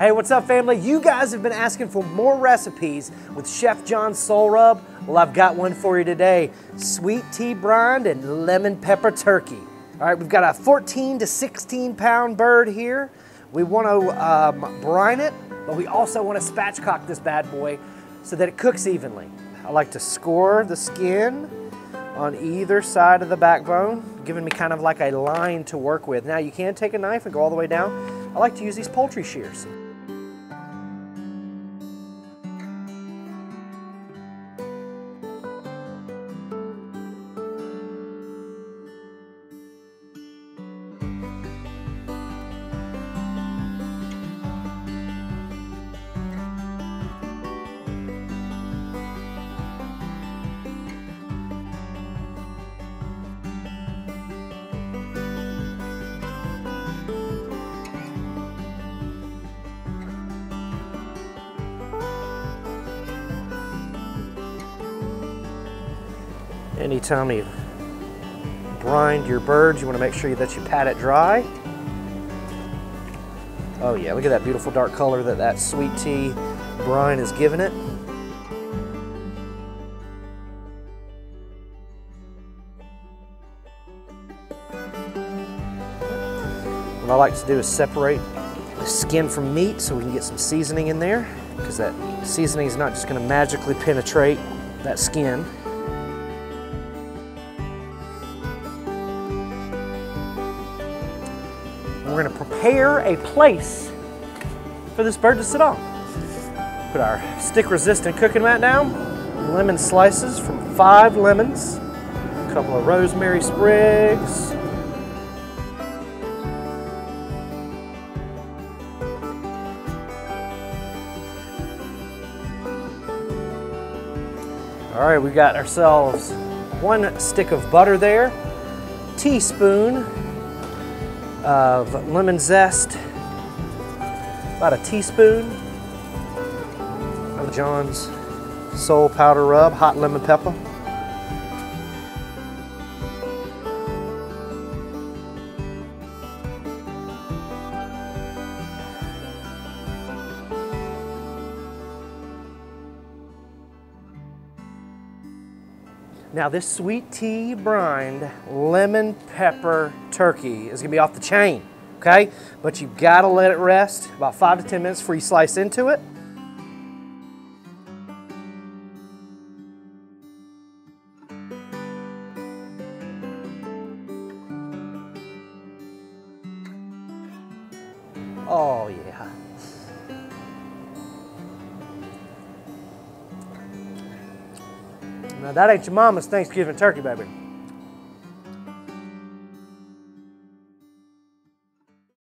Hey, what's up, family? You guys have been asking for more recipes with Chef John's Soul Rub. Well, I've got one for you today sweet tea brined and lemon pepper turkey. All right, we've got a 14 to 16 pound bird here. We want to um, brine it, but we also want to spatchcock this bad boy so that it cooks evenly. I like to score the skin on either side of the backbone, giving me kind of like a line to work with. Now you can take a knife and go all the way down. I like to use these poultry shears. Anytime you brine your birds, you want to make sure that you pat it dry. Oh yeah, look at that beautiful dark color that that sweet tea brine is giving it. What I like to do is separate the skin from meat so we can get some seasoning in there because that seasoning is not just going to magically penetrate that skin. We're gonna prepare a place for this bird to sit on. Put our stick resistant cooking mat down, lemon slices from five lemons, a couple of rosemary sprigs, All right, we got ourselves one stick of butter there, teaspoon of lemon zest, about a teaspoon of John's Soul Powder Rub, hot lemon pepper. Now this sweet tea brined lemon pepper turkey is gonna be off the chain, okay? But you've gotta let it rest about five to 10 minutes before you slice into it. Oh yeah. Now that ain't your mama's Thanksgiving turkey, baby.